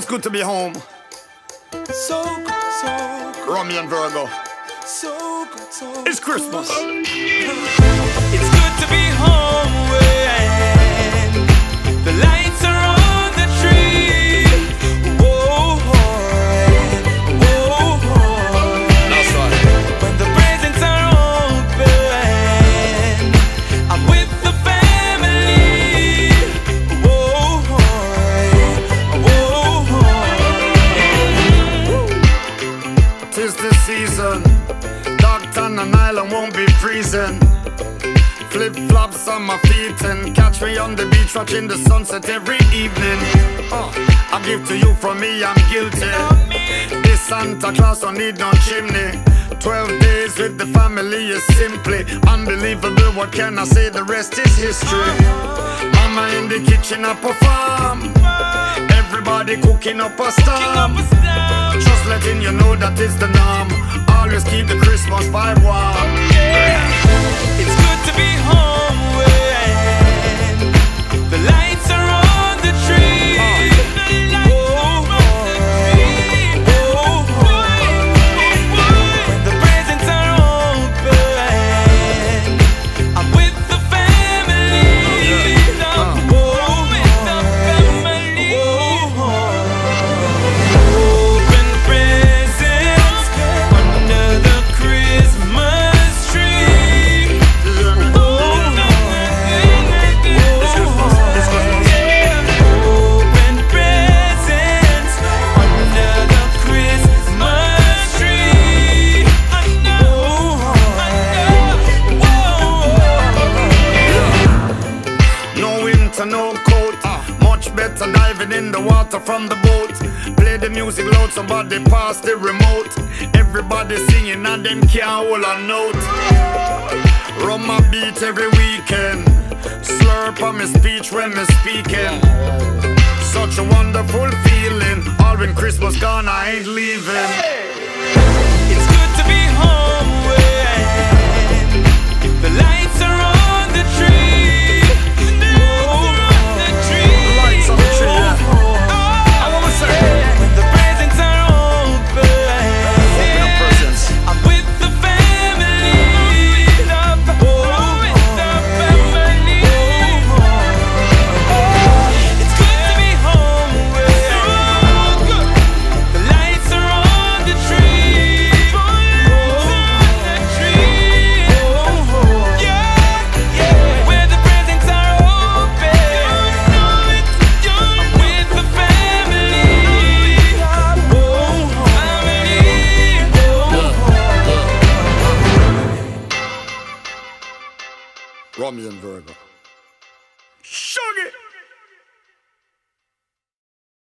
Feels good to be home. So good, so good. Romain Virgo. So good, so good. It's Christmas. Tis the season. Darkton and Island won't be freezing. Flip flops on my feet and catch me on the beach watching the sunset every evening. Oh, I give to you from me, I'm guilty. This Santa Claus don't need no chimney. Twelve days with the family is simply unbelievable. What can I say? The rest is history. Mama in the kitchen up a farm. Everybody cooking up a storm. Just letting you know that is the norm. Always keep the Christmas vibe warm. Better diving in the water from the boat. Play the music loud, somebody pass the remote. Everybody singing and them can't hold a note. Run my beat every weekend. Slurp on my speech when me speaking. Such a wonderful feeling. All when Christmas gone, I ain't leaving. Romain Virgo. Sugar!